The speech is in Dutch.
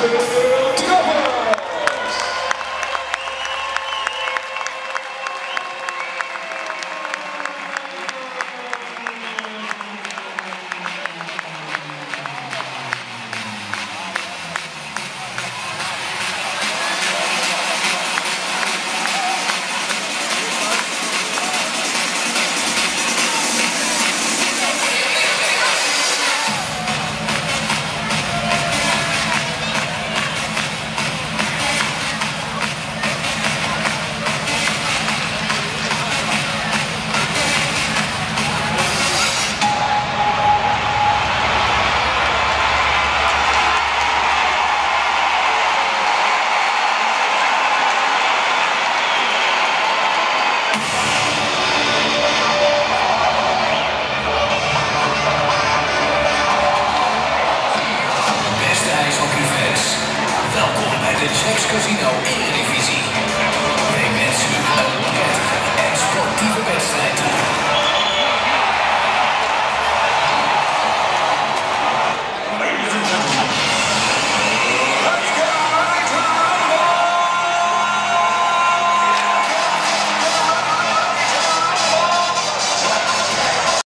ておりま。het sekscasino in Casino divisie.